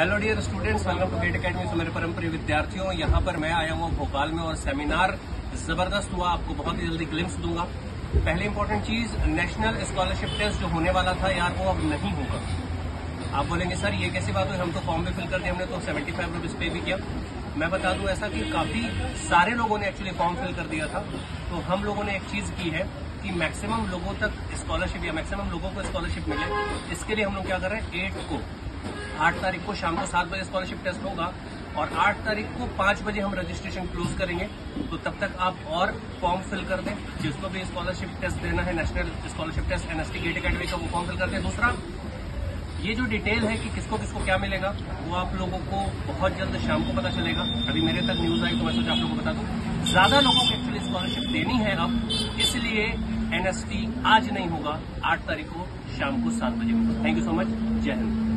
Hello dear students welcome to GATE Academy से मेरे परम विद्यार्थियों, यहाँ पर मैं आया हूँ भोपाल में और सेमिनार ज़बरदस्त हुआ। आपको बहुत ही जल्दी ग्लिम्स दूँगा। पहली इंपॉर्टेंट चीज़ नेशनल स्कॉलरशिप टेस्ट जो होने वाला था, यार वो अब नहीं होगा। आप बोलेंगे, सर, ये कैसी बात हुई? हम तो फॉर्म भी फिल कर दिए, हमने तो सेवेंटी फाइव रुपीज़ पे भी किया। मैं बता दूँ, ऐसा कि काफ़ी सारे लोगों ने एक्चुअली फॉर्म फिल कर दिया था। तो हम लोगों ने एक चीज़ की है कि मैक्सिमम लोगों तक स्कॉलरशिप या मैक्सिमम लोगों को स्कॉलरशिप मिले। इसके लिए हम लोग क्या कर रहे हैं? एट को आठ तारीख को शाम को सात बजे स्कॉलरशिप टेस्ट होगा और आठ तारीख को पाँच बजे हम रजिस्ट्रेशन क्लोज करेंगे। तो तब तक आप और फॉर्म फिल कर दें। जिसको भी स्कॉलरशिप टेस्ट देना है national scholarship test NST GATE Academy का वो फॉर्म फिल कर दें। दूसरा, ये जो डिटेल है कि किसको किसको क्या मिलेगा, वो आप लोगों को बहुत जल्द शाम को पता चलेगा। अभी मेरे तक न्यूज़ आई तो मैं सोचा आप लोगों को बता दूँ। ज़्यादा लोगों को एक्चुअली स्कॉलरशिप देनी है अब, इसलिए एनएसटी आज नहीं होगा, आठ तारीख को शाम को सात बजे होगा। थैंक यू सो मच जय हिंद।